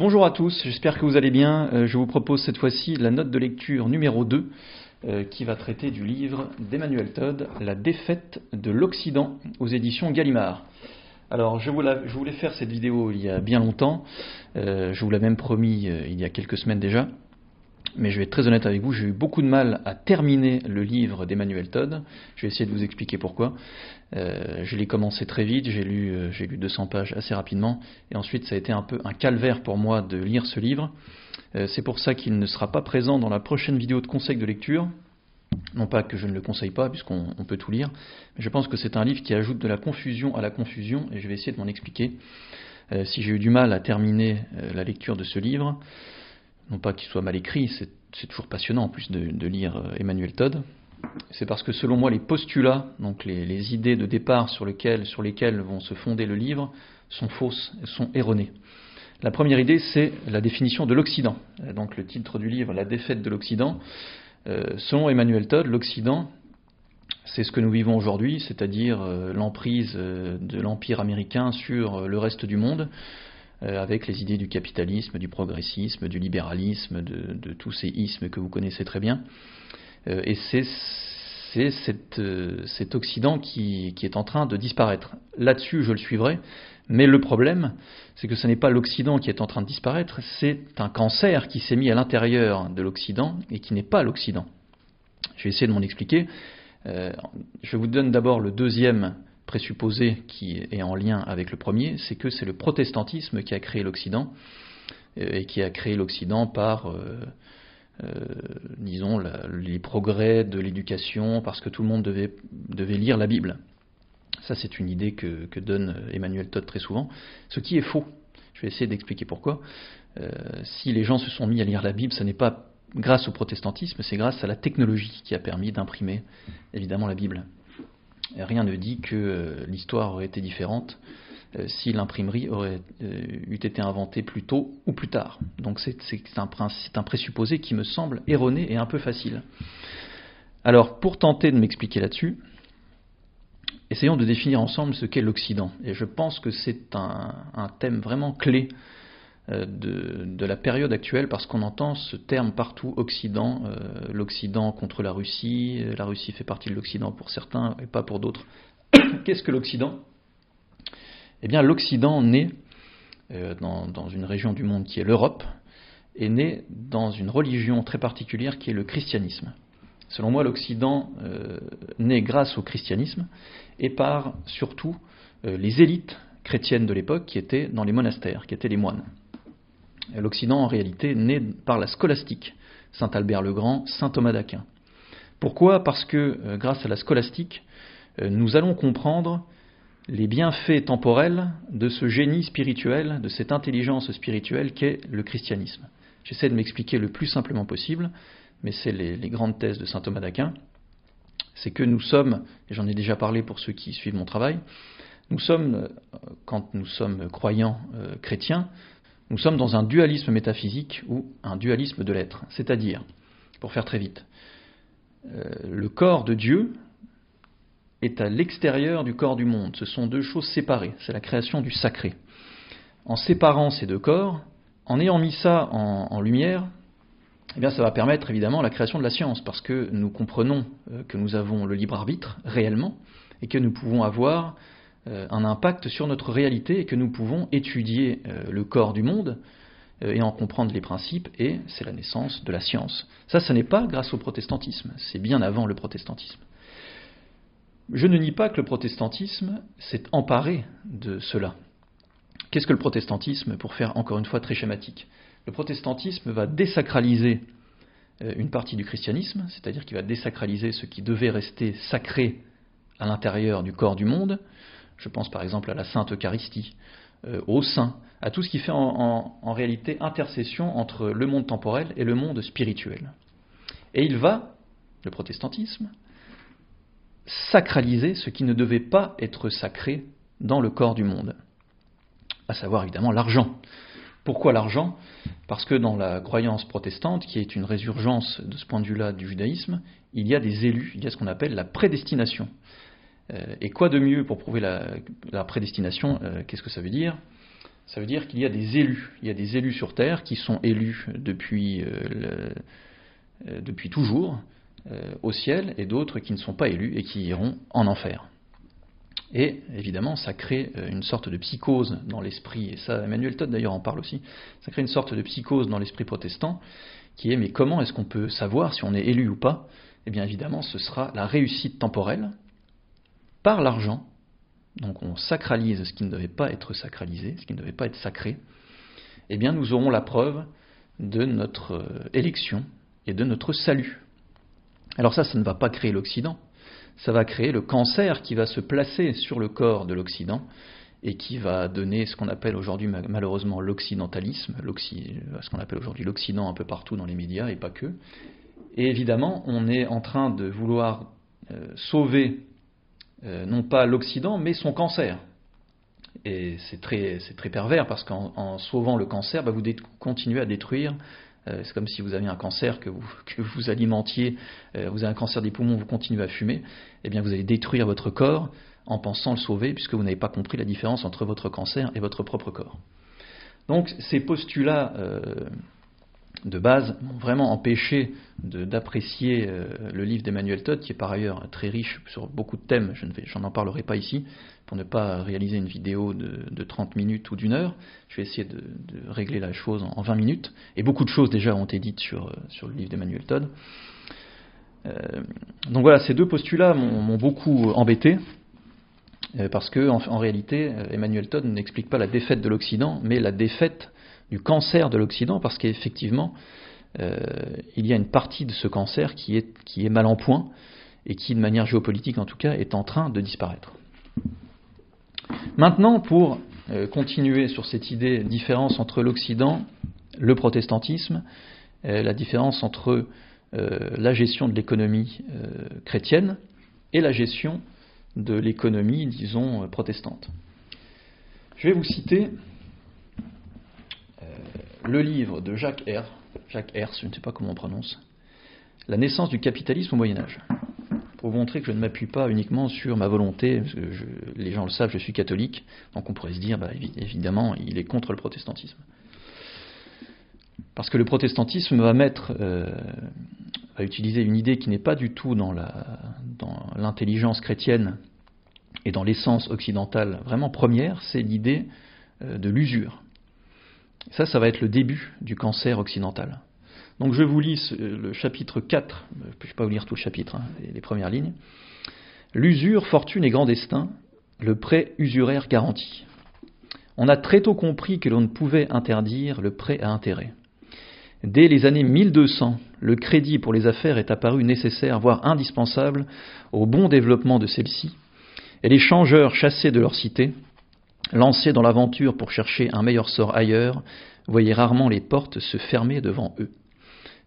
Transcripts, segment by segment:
Bonjour à tous, j'espère que vous allez bien. Euh, je vous propose cette fois-ci la note de lecture numéro 2 euh, qui va traiter du livre d'Emmanuel Todd, La défaite de l'Occident aux éditions Gallimard. Alors je voulais faire cette vidéo il y a bien longtemps, euh, je vous l'ai même promis il y a quelques semaines déjà, mais je vais être très honnête avec vous, j'ai eu beaucoup de mal à terminer le livre d'Emmanuel Todd. Je vais essayer de vous expliquer pourquoi. Euh, je l'ai commencé très vite, j'ai lu, euh, j'ai lu 200 pages assez rapidement, et ensuite ça a été un peu un calvaire pour moi de lire ce livre. Euh, c'est pour ça qu'il ne sera pas présent dans la prochaine vidéo de conseil de lecture. Non pas que je ne le conseille pas, puisqu'on peut tout lire, mais je pense que c'est un livre qui ajoute de la confusion à la confusion, et je vais essayer de m'en expliquer. si j'ai eu du mal à terminer la lecture de ce livre, non pas qu'il soit mal écrit, c'est toujours passionnant en plus de, lire euh, Emmanuel Todd. C'est parce que selon moi, les postulats, donc les, idées de départ sur, lesquelles, vont se fonder le livre, sont fausses, sont erronées. La première idée, c'est la définition de l'Occident. Donc le titre du livre, La défaite de l'Occident. Euh, selon Emmanuel Todd, l'Occident, c'est ce que nous vivons aujourd'hui, c'est-à-dire euh, l'emprise de l'Empire américain sur le reste du monde, euh, avec les idées du capitalisme, du progressisme, du libéralisme, de, tous ces ismes que vous connaissez très bien. Euh, et c'est euh, cet, Occident qui, est en train de disparaître. Là-dessus, je le suivrai, mais le problème, c'est que ce n'est pas l'Occident qui est en train de disparaître, c'est un cancer qui s'est mis à l'intérieur de l'Occident et qui n'est pas l'Occident. Je vais essayer de m'en expliquer. je vous donne d'abord le deuxième présupposé qui est en lien avec le premier, c'est que c'est le protestantisme qui a créé l'Occident, euh, et qui a créé l'Occident par, euh, euh, disons, les progrès de l'éducation, parce que tout le monde devait, lire la Bible. Ça, c'est une idée que, donne Emmanuel Todd très souvent, ce qui est faux. Je vais essayer d'expliquer pourquoi. si les gens se sont mis à lire la Bible, ce n'est pas grâce au protestantisme, c'est grâce à la technologie qui a permis d'imprimer évidemment la Bible rien ne dit que euh, l'histoire aurait été différente euh, si l'imprimerie aurait euh, eu été inventée plus tôt ou plus tard. Donc c'est un, présupposé qui me semble erroné et un peu facile. Alors pour tenter de m'expliquer là-dessus, essayons de définir ensemble ce qu'est l'Occident. Et je pense que c'est un, thème vraiment clé euh, de, la période actuelle parce qu'on entend ce terme partout Occident, euh, l'Occident contre la Russie, euh, la Russie fait partie de l'Occident pour certains et pas pour d'autres. Qu'est-ce que l'Occident? Eh bien l'Occident naît dans, une région du monde qui est l'Europe, est né dans une religion très particulière qui est le christianisme. Selon moi, l'Occident naît grâce au christianisme et par surtout les élites chrétiennes de l'époque qui étaient dans les monastères, qui étaient les moines. L'Occident, en réalité, naît par la scolastique, Saint Albert le Grand, Saint Thomas d'Aquin. Pourquoi? Parce que euh, grâce à la scolastique, euh, nous allons comprendre les bienfaits temporels de ce génie spirituel, de cette intelligence spirituelle qu'est le christianisme. J'essaie de m'expliquer le plus simplement possible, mais c'est les, grandes thèses de saint Thomas d'Aquin. C'est que nous sommes, et j'en ai déjà parlé pour ceux qui suivent mon travail, nous sommes, euh, quand nous sommes croyants chrétiens, nous sommes dans un dualisme métaphysique ou un dualisme de l'être. C'est-à-dire, pour faire très vite, euh, le corps de Dieu est à l'extérieur du corps du monde. Ce sont deux choses séparées. C'est la création du sacré. En séparant ces deux corps, en ayant mis ça en, lumière, eh bien, ça va permettre évidemment la création de la science, parce que nous comprenons euh, que nous avons le libre arbitre réellement, et que nous pouvons avoir euh, un impact sur notre réalité et que nous pouvons étudier euh, le corps du monde et en comprendre les principes, et c'est la naissance de la science. Ça, ce n'est pas grâce au protestantisme, c'est bien avant le protestantisme. Je ne nie pas que le protestantisme s'est emparé de cela. Qu'est-ce que le protestantisme, pour faire encore une fois très schématique? Le protestantisme va désacraliser une partie du christianisme, c'est-à-dire qu'il va désacraliser ce qui devait rester sacré à l'intérieur du corps du monde, je pense par exemple à la Sainte Eucharistie, euh, au Saint, à tout ce qui fait en, réalité intercession entre le monde temporel et le monde spirituel. Et il va, le protestantisme, sacraliser ce qui ne devait pas être sacré dans le corps du monde, à savoir évidemment l'argent. Pourquoi l'argent? Parce que dans la croyance protestante, qui est une résurgence de ce point de vue-là du judaïsme, il y a des élus, il y a ce qu'on appelle la prédestination. Euh, et quoi de mieux pour prouver la, prédestination euh, Qu'est-ce que ça veut dire? Ça veut dire qu'il y a des élus. Il y a des élus sur Terre qui sont élus depuis, euh, depuis toujours au ciel et d'autres qui ne sont pas élus et qui iront en enfer. Et évidemment, ça crée une sorte de psychose dans l'esprit, et ça Emmanuel Todd d'ailleurs en parle aussi, ça crée une sorte de psychose dans l'esprit protestant qui est mais comment est-ce qu'on peut savoir si on est élu ou pas? Eh bien évidemment, ce sera la réussite temporelle par l'argent. Donc on sacralise ce qui ne devait pas être sacralisé, ce qui ne devait pas être sacré. Eh bien nous aurons la preuve de notre euh, élection et de notre salut. Alors ça, ça ne va pas créer l'Occident, ça va créer le cancer qui va se placer sur le corps de l'Occident et qui va donner ce qu'on appelle aujourd'hui malheureusement l'occidentalisme, ce qu'on appelle aujourd'hui l'Occident un peu partout dans les médias et pas que. Et évidemment, on est en train de vouloir euh, sauver euh, non pas l'Occident, mais son cancer. Et c'est très, pervers parce qu'en sauvant le cancer, bah, vous continuez à détruire. Euh, c'est comme si vous aviez un cancer que vous, alimentiez, vous avez un cancer des poumons, vous continuez à fumer, eh bien vous allez détruire votre corps en pensant le sauver, puisque vous n'avez pas compris la différence entre votre cancer et votre propre corps. Donc ces postulats euh, de base m'ont vraiment empêché d'apprécier euh, le livre d'Emmanuel Todd, qui est par ailleurs très riche sur beaucoup de thèmes, je n'en parlerai pas ici, pour ne pas réaliser une vidéo de, 30 minutes ou d'une heure. Je vais essayer de, régler la chose en, 20 minutes, et beaucoup de choses déjà ont été dites sur, euh, le livre d'Emmanuel Todd. donc voilà, ces deux postulats m'ont beaucoup embêté, euh, parce que en, réalité, euh, Emmanuel Todd n'explique pas la défaite de l'Occident, mais la défaite cancer de l'Occident, parce qu'effectivement, euh, il y a une partie de ce cancer qui est, mal en point et qui, de manière géopolitique en tout cas, est en train de disparaître. Maintenant, pour continuer sur cette idée différence entre l'Occident, le protestantisme, la différence entre la gestion de l'économie chrétienne et la gestion de l'économie, disons, protestante. Je vais vous citer euh, le livre de Jacques Herr, Jacques Herz, je ne sais pas comment on prononce, La naissance du capitalisme au Moyen Âge, pour vous montrer que je ne m'appuie pas uniquement sur ma volonté, parce que les gens le savent, je suis catholique, donc on pourrait se dire, bah, évidemment, il est contre le protestantisme. Parce que le protestantisme va mettre euh, va utiliser une idée qui n'est pas du tout dans l'intelligence chrétienne et dans l'essence occidentale vraiment première, c'est l'idée euh, de l'usure. Ça, ça va être le début du cancer occidental. Donc je vous lis le chapitre 4, je ne vais pas vous lire tout le chapitre, hein, les premières lignes. L'usure, fortune et grand destin, le prêt usuraire garanti. On a très tôt compris que l'on ne pouvait interdire le prêt à intérêt. Dès les années 1200, le crédit pour les affaires est apparu nécessaire, voire indispensable, au bon développement de celles-ci, et les changeurs chassés de leur cité, lancés dans l'aventure pour chercher un meilleur sort ailleurs, voyaient rarement les portes se fermer devant eux.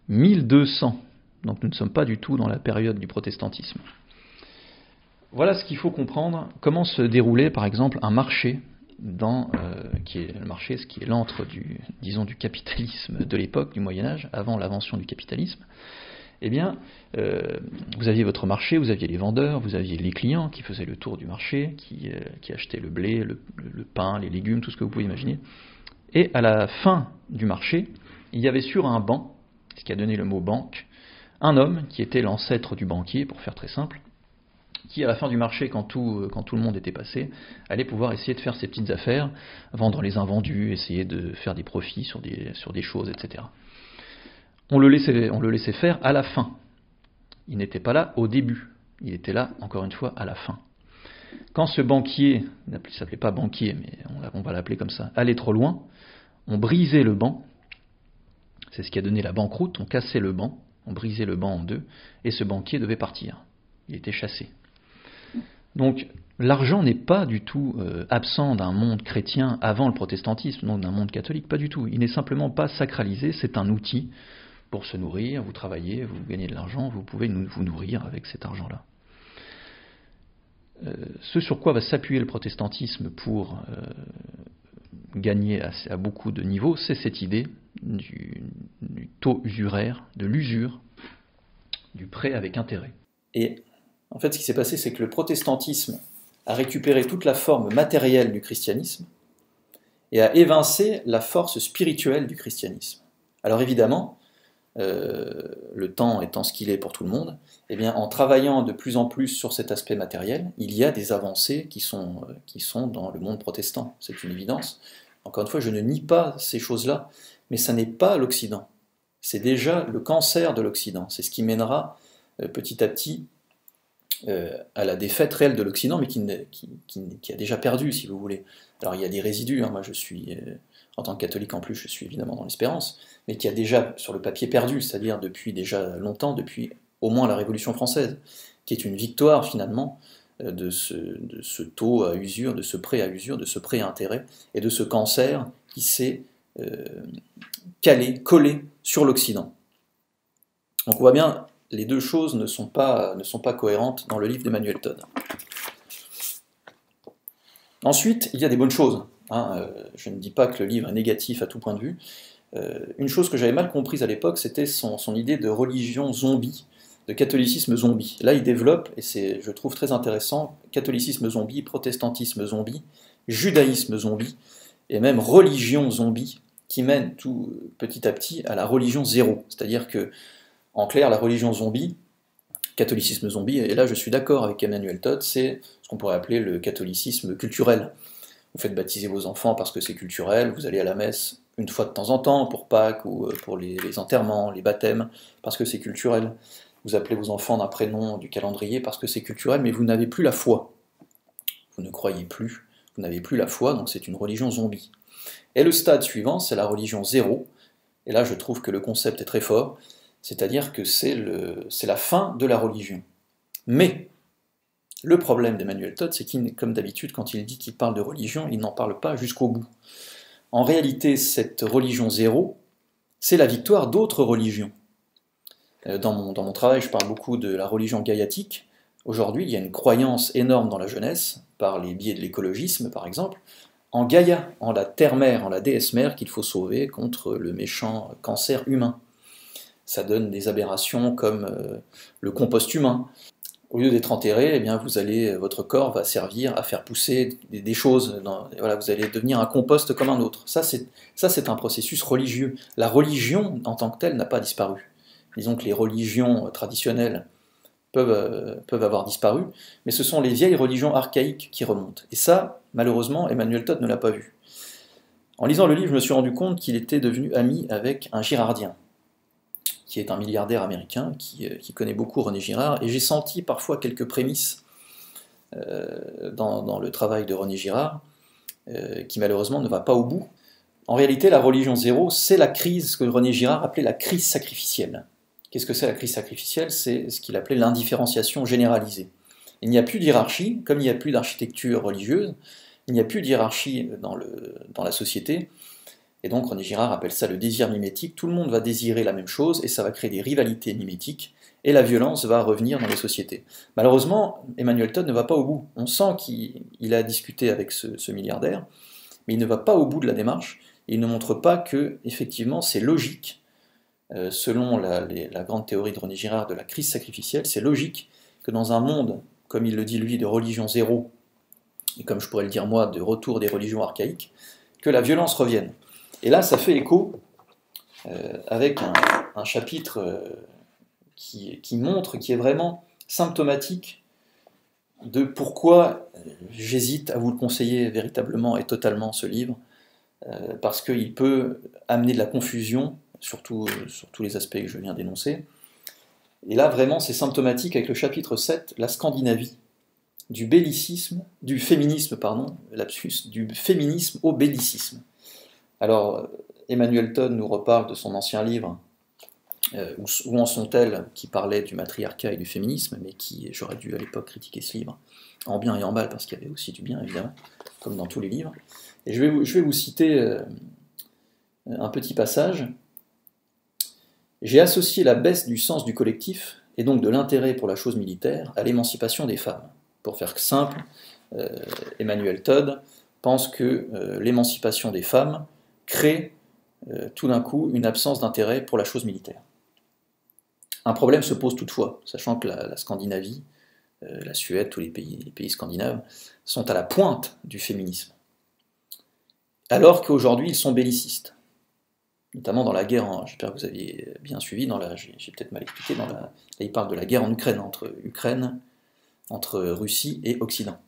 1200, donc nous ne sommes pas du tout dans la période du protestantisme. Voilà ce qu'il faut comprendre, comment se déroulait par exemple un marché dans, euh, qui est le marché, ce qui est l'antre du, disons, du capitalisme de l'époque, du Moyen Âge, avant l'invention du capitalisme, eh bien, euh, vous aviez votre marché, vous aviez les vendeurs, vous aviez les clients qui faisaient le tour du marché, qui, euh, achetaient le blé, le, pain, les légumes, tout ce que vous pouvez imaginer. Et à la fin du marché, il y avait sur un banc, ce qui a donné le mot banque, un homme qui était l'ancêtre du banquier, pour faire très simple, qui, à la fin du marché, quand tout, euh, le monde était passé, allait pouvoir essayer de faire ses petites affaires, vendre les invendus, essayer de faire des profits sur des choses, etc. On le, laissait, faire à la fin. Il n'était pas là au début. Il était là, encore une fois, à la fin. Quand ce banquier, il ne s'appelait pas banquier, mais on, va l'appeler comme ça, allait trop loin, on brisait le banc. C'est ce qui a donné la banqueroute. On cassait le banc, on brisait le banc en deux, et ce banquier devait partir. Il était chassé. Donc l'argent n'est pas du tout euh, absent d'un monde chrétien avant le protestantisme, donc d'un monde catholique, pas du tout. Il n'est simplement pas sacralisé, c'est un outil pour se nourrir, vous travaillez, vous gagnez de l'argent, vous pouvez vous nourrir avec cet argent-là. Euh, ce sur quoi va s'appuyer le protestantisme pour euh, gagner à, beaucoup de niveaux, c'est cette idée du, taux usuraire, de l'usure, du prêt avec intérêt. Et en fait, ce qui s'est passé, c'est que le protestantisme a récupéré toute la forme matérielle du christianisme et à évincer la force spirituelle du christianisme. Alors évidemment, euh, le temps étant ce qu'il est pour tout le monde, eh bien, en travaillant de plus en plus sur cet aspect matériel, il y a des avancées qui sont, euh, qui sont dans le monde protestant, c'est une évidence. Encore une fois, je ne nie pas ces choses-là, mais ça n'est pas l'Occident. C'est déjà le cancer de l'Occident. C'est ce qui mènera euh, petit à petit à la défaite réelle de l'Occident, mais qui, a déjà perdu, si vous voulez. Alors il y a des résidus, hein. moi je suis, en tant que catholique en plus, je suis évidemment dans l'espérance, mais qui a déjà sur le papier perdu, c'est-à-dire depuis déjà longtemps, depuis au moins la Révolution française, qui est une victoire finalement euh, de ce, taux à usure, de ce prêt à usure, de ce prêt à intérêt, et de ce cancer qui s'est euh, calé, collé sur l'Occident. Donc on voit bien, les deux choses ne sont pas, ne sont pas cohérentes dans le livre d'Emmanuel Todd. Ensuite, il y a des bonnes choses. Hein, euh, je ne dis pas que le livre est négatif à tout point de vue. Euh, une chose que j'avais mal comprise à l'époque, c'était son, idée de religion zombie, de catholicisme zombie. Là, il développe, et c'est, je trouve très intéressant, catholicisme zombie, protestantisme zombie, judaïsme zombie, et même religion zombie, qui mène tout petit à petit à la religion zéro. C'est-à-dire que, en clair, la religion zombie, catholicisme zombie, et là je suis d'accord avec Emmanuel Todd, c'est ce qu'on pourrait appeler le catholicisme culturel. Vous faites baptiser vos enfants parce que c'est culturel, vous allez à la messe une fois de temps en temps pour Pâques ou euh, pour les, enterrements, les baptêmes, parce que c'est culturel. Vous appelez vos enfants d'un prénom du calendrier parce que c'est culturel, mais vous n'avez plus la foi. Vous ne croyez plus, vous n'avez plus la foi, donc c'est une religion zombie. Et le stade suivant, c'est la religion zéro. Et là, je trouve que le concept est très fort, c'est-à-dire que c'est la fin de la religion. Mais le problème d'Emmanuel Todd, c'est qu'il, comme d'habitude, quand il dit qu'il parle de religion, il n'en parle pas jusqu'au bout. En réalité, cette religion zéro, c'est la victoire d'autres religions. Euh, dans mon, travail, je parle beaucoup de la religion gaiatique. Aujourd'hui, il y a une croyance énorme dans la jeunesse, par les biais de l'écologisme par exemple, en Gaïa, en la terre-mère, en la déesse-mère qu'il faut sauver contre le méchant cancer humain. Ça donne des aberrations comme euh, le compost humain, au lieu d'être enterré, eh bien, allez, votre corps va servir à faire pousser des, choses. voilà, vous allez devenir un compost comme un autre. Ça, c'est un processus religieux. La religion, en tant que telle, n'a pas disparu. Disons que les religions traditionnelles peuvent, euh, peuvent avoir disparu, mais ce sont les vieilles religions archaïques qui remontent. Et ça, malheureusement, Emmanuel Todd ne l'a pas vu. En lisant le livre, je me suis rendu compte qu'il était devenu ami avec un girardien qui est un milliardaire américain, euh, qui, connaît beaucoup René Girard, et j'ai senti parfois quelques prémices euh, dans, le travail de René Girard, euh, qui malheureusement ne va pas au bout. En réalité, la religion zéro, c'est la crise, ce que René Girard appelait la crise sacrificielle. Qu'est-ce que c'est la crise sacrificielle? C'est ce qu'il appelait l'indifférenciation généralisée. Il n'y a plus d'hierarchie, comme il n'y a plus d'architecture religieuse, il n'y a plus d'hierarchie dans, dans la société, et donc René Girard appelle ça le désir mimétique. Tout le monde va désirer la même chose et ça va créer des rivalités mimétiques et la violence va revenir dans les sociétés. Malheureusement, Emmanuel Todd ne va pas au bout. On sent qu'il a discuté avec ce, milliardaire, mais il ne va pas au bout de la démarche. il ne montre pas que, effectivement, c'est logique, euh, selon la, la, grande théorie de René Girard de la crise sacrificielle, c'est logique que dans un monde, comme il le dit lui, de religion zéro, et comme je pourrais le dire moi, de retour des religions archaïques, que la violence revienne. Et là, ça fait écho euh, avec un, chapitre euh, qui, montre, qui est vraiment symptomatique de pourquoi euh, j'hésite à vous le conseiller véritablement et totalement ce livre, parce qu'il peut amener de la confusion, surtout sur tous les aspects que je viens d'énoncer. Et là, vraiment, c'est symptomatique avec le chapitre 7, la Scandinavie, du bellicisme, du féminisme, pardon, lapsus, du féminisme au bellicisme. Alors, Emmanuel Todd nous reparle de son ancien livre, euh, Où en sont-elles, qui parlait du matriarcat et du féminisme, mais qui, j'aurais dû à l'époque critiquer ce livre, en bien et en mal, parce qu'il y avait aussi du bien, évidemment, comme dans tous les livres. Et je vais vous, citer euh, un petit passage. J'ai associé la baisse du sens du collectif, et donc de l'intérêt pour la chose militaire, à l'émancipation des femmes. Pour faire simple, euh, Emmanuel Todd pense que l'émancipation des femmes crée euh, tout d'un coup une absence d'intérêt pour la chose militaire. Un problème se pose toutefois, sachant que la, Scandinavie, euh, la Suède, tous les pays, scandinaves sont à la pointe du féminisme. alors qu'aujourd'hui ils sont bellicistes. Notamment dans la guerre, j'espère que vous aviez bien suivi, j'ai, peut-être mal expliqué, dans la, là il parle de la guerre en Ukraine, entre Ukraine, entre Russie et Occident.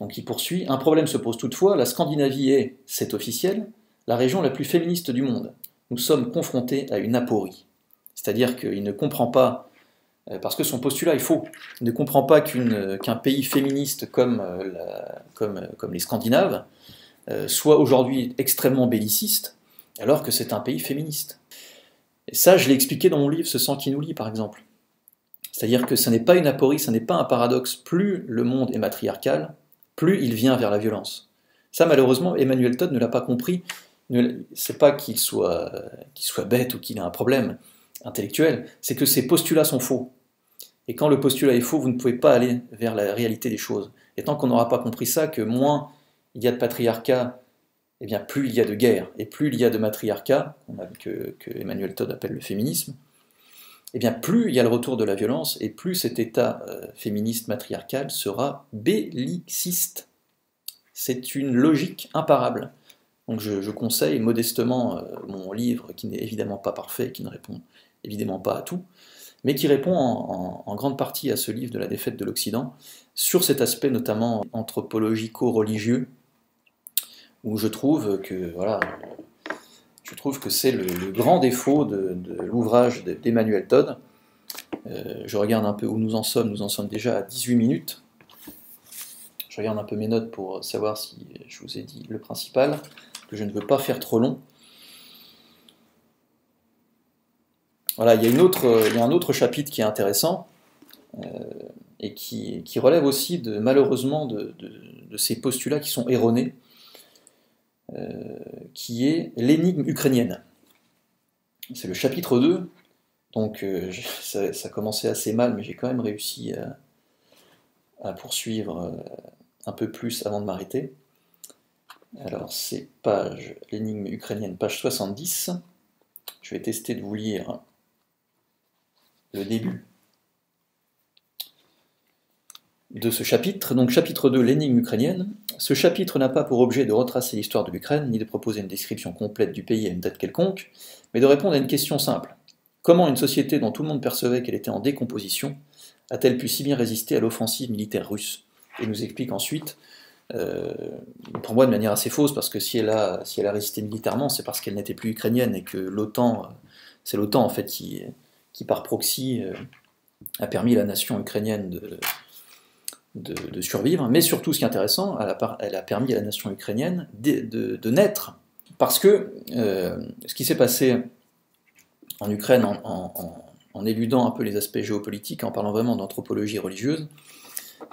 Donc il poursuit, un problème se pose toutefois, la Scandinavie est, c'est officiel, la région la plus féministe du monde. Nous sommes confrontés à une aporie. C'est-à-dire qu'il ne comprend pas, euh, parce que son postulat est faux, il ne comprend pas qu'un pays féministe comme, euh, euh, les Scandinaves soit aujourd'hui extrêmement belliciste, alors que c'est un pays féministe. Et ça, je l'ai expliqué dans mon livre Ce sang qui nous lie, par exemple. C'est-à-dire que ce n'est pas une aporie, ce n'est pas un paradoxe. Plus le monde est matriarcal, plus il vient vers la violence. Ça, malheureusement, Emmanuel Todd ne l'a pas compris. C'est pas qu'il soit, bête ou qu'il a un problème intellectuel, c'est que ces postulats sont faux. Et quand le postulat est faux, vous ne pouvez pas aller vers la réalité des choses. Et tant qu'on n'aura pas compris ça, que moins il y a de patriarcat, eh bien plus il y a de guerre, et plus il y a de matriarcat, que, que Emmanuel Todd appelle le féminisme, eh bien plus il y a le retour de la violence, et plus cet état euh, féministe matriarcal sera belliciste. C'est une logique imparable. Donc je, conseille modestement euh, mon livre, qui n'est évidemment pas parfait, qui ne répond évidemment pas à tout, mais qui répond en, grande partie à ce livre de la défaite de l'Occident, sur cet aspect notamment anthropologico-religieux, où je trouve que voilà, je trouve que c'est le, grand défaut de, l'ouvrage d'Emmanuel Todd. Euh, je regarde un peu où nous en sommes, nous en sommes déjà à 18 minutes. Je regarde un peu mes notes pour savoir si je vous ai dit le principal, que je ne veux pas faire trop long. Voilà, il y a, a un autre chapitre qui est intéressant euh, et qui, relève aussi malheureusement de, ces postulats qui sont erronés, euh, qui est l'énigme ukrainienne. C'est le chapitre 2, donc euh, ça, ça, commençait assez mal, mais j'ai quand même réussi à, poursuivre un peu plus avant de m'arrêter. Alors c'est page, l'énigme ukrainienne, page 70. Je vais tester de vous lire le début de ce chapitre, donc chapitre 2, l'énigme ukrainienne. Ce chapitre n'a pas pour objet de retracer l'histoire de l'Ukraine, ni de proposer une description complète du pays à une date quelconque, mais de répondre à une question simple. Comment une société dont tout le monde percevait qu'elle était en décomposition a-t-elle pu si bien résister à l'offensive militaire russe? Et nous explique ensuite, euh, pour moi de manière assez fausse, parce que si elle a, si elle a résisté militairement, c'est parce qu'elle n'était plus ukrainienne et que l'OTAN, c'est l'OTAN en fait qui, qui par proxy euh, a permis à la nation ukrainienne de, de, survivre, mais surtout ce qui est intéressant, elle a, permis à la nation ukrainienne de, naître. Parce que euh, ce qui s'est passé en Ukraine en, éludant un peu les aspects géopolitiques, en parlant vraiment d'anthropologie religieuse,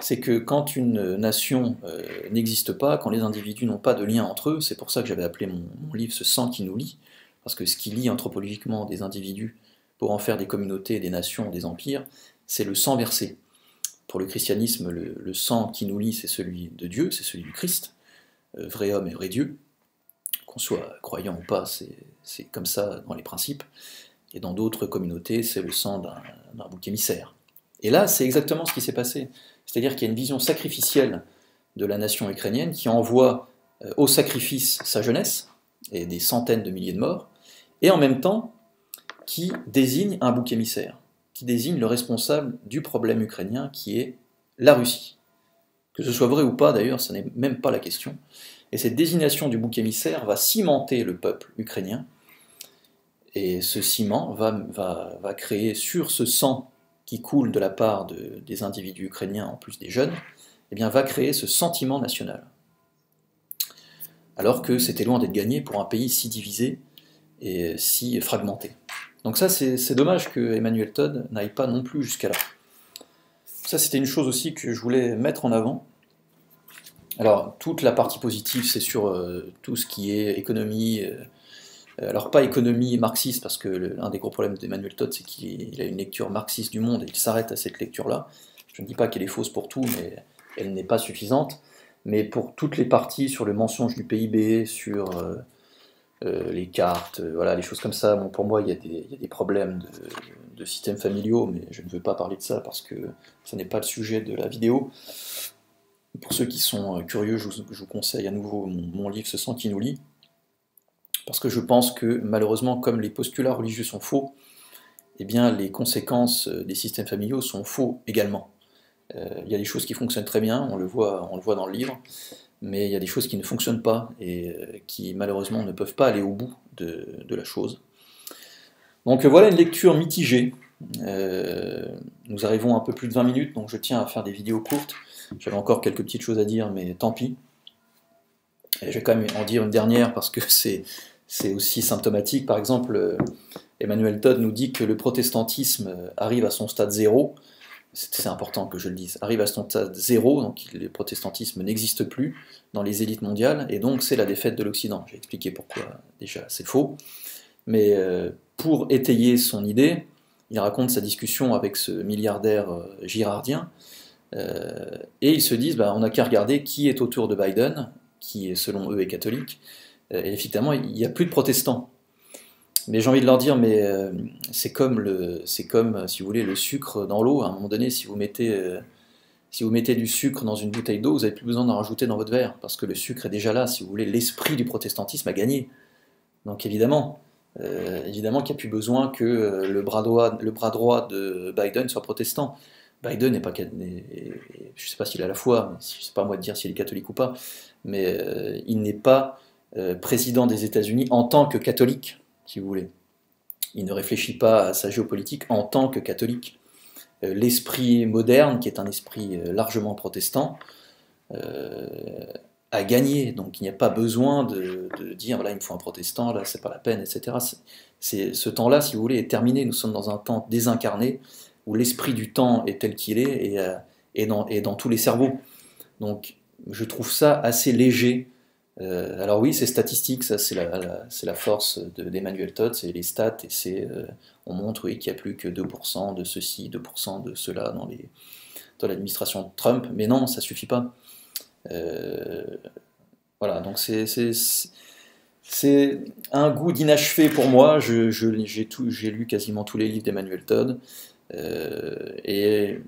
c'est que quand une nation euh, n'existe pas, quand les individus n'ont pas de lien entre eux, c'est pour ça que j'avais appelé mon, livre Ce sang qui nous lie, parce que ce qui lie anthropologiquement des individus pour en faire des communautés, des nations, des empires, c'est le sang versé. Pour le christianisme, le, sang qui nous lie, c'est celui de Dieu, c'est celui du Christ, euh, vrai homme et vrai Dieu. Qu'on soit croyant ou pas, c'est comme ça dans les principes. Et dans d'autres communautés, c'est le sang d'un bouc émissaire. Et là, c'est exactement ce qui s'est passé. C'est-à-dire qu'il y a une vision sacrificielle de la nation ukrainienne qui envoie euh, au sacrifice sa jeunesse et des centaines de milliers de morts, et en même temps, qui désigne un bouc émissaire, qui désigne le responsable du problème ukrainien qui est la Russie. Que ce soit vrai ou pas d'ailleurs, ce n'est même pas la question. Et cette désignation du bouc émissaire va cimenter le peuple ukrainien, et ce ciment va, va, va créer sur ce sang qui coule de la part de, des individus ukrainiens, en plus des jeunes, eh bien, va créer ce sentiment national. Alors que c'était loin d'être gagné pour un pays si divisé et si fragmenté. Donc ça, c'est dommage que Emmanuel Todd n'aille pas non plus jusqu'à là. Ça, c'était une chose aussi que je voulais mettre en avant. Alors, toute la partie positive, c'est sur euh, tout ce qui est économie. Euh, alors, pas économie marxiste, parce que l'un des gros problèmes d'Emmanuel Todd, c'est qu'il a une lecture marxiste du monde et il s'arrête à cette lecture-là. Je ne dis pas qu'elle est fausse pour tout, mais elle n'est pas suffisante. Mais pour toutes les parties sur le mensonge du PIB, sur euh, euh, les cartes, euh, voilà, les choses comme ça. Pour moi, il y, a des, problèmes de, systèmes familiaux, mais je ne veux pas parler de ça parce que ce n'est pas le sujet de la vidéo. Pour ceux qui sont curieux, je vous, conseille à nouveau mon, livre Ce sang qui nous lit, parce que je pense que malheureusement, comme les postulats religieux sont faux, eh bien les conséquences des systèmes familiaux sont faux également. il y a des choses qui fonctionnent très bien, on le voit, on le voit dans le livre, mais il y a des choses qui ne fonctionnent pas et qui malheureusement ne peuvent pas aller au bout de la chose. Donc voilà une lecture mitigée. Euh, nous arrivons à un peu plus de 20 minutes, donc je tiens à faire des vidéos courtes. J'avais encore quelques petites choses à dire, mais tant pis. Je vais quand même en dire une dernière parce que c'est aussi symptomatique. Par exemple, Emmanuel Todd nous dit que le protestantisme arrive à son stade zéro. C'est important que je le dise. Arrive à son stade zéro, donc le protestantisme n'existe plus dans les élites mondiales, et donc c'est la défaite de l'Occident. J'ai expliqué pourquoi déjà c'est faux. Mais euh, pour étayer son idée, il raconte sa discussion avec ce milliardaire euh, girardien, euh, et ils se disent, bah, on n'a qu'à regarder qui est autour de Biden, qui selon eux est catholique, et effectivement, il n'y a plus de protestants. Mais j'ai envie de leur dire, mais c'est comme, le, c'est comme, si vous voulez, le sucre dans l'eau. À un moment donné, si vous mettez, si vous mettez du sucre dans une bouteille d'eau, vous n'avez plus besoin d'en rajouter dans votre verre, parce que le sucre est déjà là. Si vous voulez, l'esprit du protestantisme a gagné. Donc évidemment, euh, évidemment qu'il n'y a plus besoin que euh, le, bras droit, le bras droit de Biden soit protestant. Biden n'est pas, je ne sais pas s'il a la foi, je ne sais pas moi de dire s'il est catholique ou pas, mais euh, il n'est pas président des États-Unis en tant que catholique, si vous voulez. Il ne réfléchit pas à sa géopolitique en tant que catholique. L'esprit moderne, qui est un esprit largement protestant, à gagner. Donc il n'y a pas besoin de, dire voilà, il me faut un protestant, là c'est pas la peine, etc. C'est, ce temps-là, si vous voulez, est terminé. Nous sommes dans un temps désincarné où l'esprit du temps est tel qu'il est et, euh, dans, tous les cerveaux. Donc je trouve ça assez léger. Euh, alors oui, c'est statistique, ça c'est la, force d'Emmanuel Todd, c'est les stats et c'est euh, on montre oui, qu'il n'y a plus que 2% de ceci, 2% de cela dans, l'administration Trump, mais non, ça suffit pas. Euh, voilà, donc c'est un goût d'inachevé pour moi. J'ai lu quasiment tous les livres d'Emmanuel Todd. Et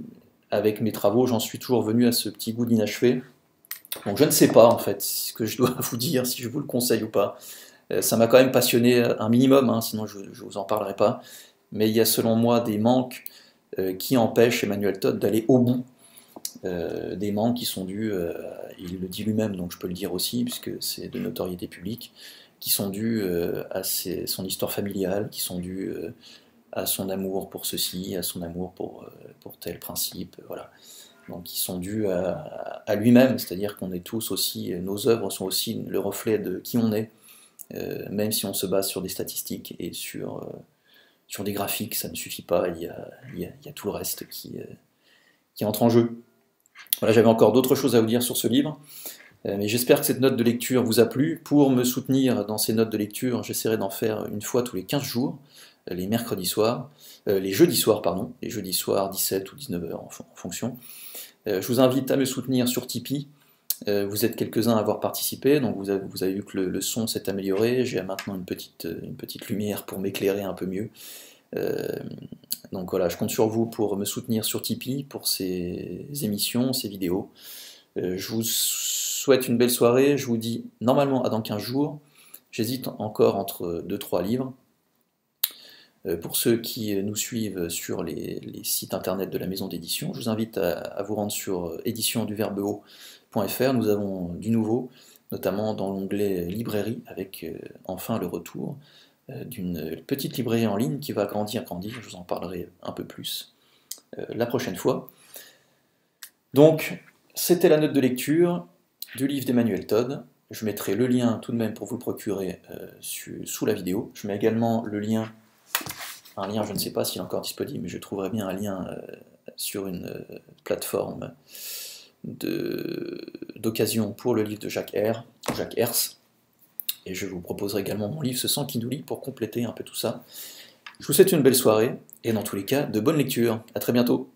avec mes travaux, j'en suis toujours venu à ce petit goût d'inachevé. Donc je ne sais pas en fait ce que je dois vous dire, si je vous le conseille ou pas. Euh, ça m'a quand même passionné un minimum, hein, sinon je ne vous en parlerai pas. Mais il y a selon moi des manques qui empêchent Emmanuel Todd d'aller au bout euh, des manques qui sont dus, euh, il le dit lui-même, donc je peux le dire aussi, puisque c'est de notoriété publique, qui sont dus euh, à son histoire familiale, qui sont dus à son amour pour ceci, à son amour pour, pour tel principe, voilà. Donc qui sont dus à, lui-même, c'est-à-dire qu'on est tous aussi, nos œuvres sont aussi le reflet de qui on est, même si on se base sur des statistiques et sur, sur des graphiques, ça ne suffit pas, il y a, tout le reste qui, qui entre en jeu. Voilà, j'avais encore d'autres choses à vous dire sur ce livre, euh, mais j'espère que cette note de lecture vous a plu. Pour me soutenir dans ces notes de lecture, j'essaierai d'en faire une fois tous les 15 jours, euh, les mercredis soirs, euh, les jeudis soirs, pardon, les jeudis soirs 17 ou 19h en, fonction. Je vous invite à me soutenir sur Tipeee. vous êtes quelques-uns à avoir participé, donc vous avez, vu que le, son s'est amélioré. J'ai maintenant une petite, une petite lumière pour m'éclairer un peu mieux. Donc voilà, je compte sur vous pour me soutenir sur Tipeee pour ces émissions, ces vidéos. Euh, je vous souhaite une belle soirée. Je vous dis normalement à dans 15 jours. J'hésite encore entre 2-3 livres. Euh, pour ceux qui nous suivent sur les, sites internet de la maison d'édition, je vous invite à, vous rendre sur éditionduverbehaut.fr. Nous avons du nouveau, notamment dans l'onglet librairie, avec euh, enfin le retour euh, d'une petite librairie en ligne qui va grandir, grandir, je vous en parlerai un peu plus euh, la prochaine fois. Donc, c'était la note de lecture du livre d'Emmanuel Todd. Je mettrai le lien tout de même pour vous le procurer euh, sous la vidéo. Je mets également le lien, un lien, je ne sais pas s'il est encore disponible, mais je trouverai bien un lien sur une plateforme d'occasion pour le livre de Jacques R, Hers, et je vous proposerai également mon livre Ce sang qui nous lit pour compléter un peu tout ça. Je vous souhaite une belle soirée et dans tous les cas, de bonnes lectures. A très bientôt.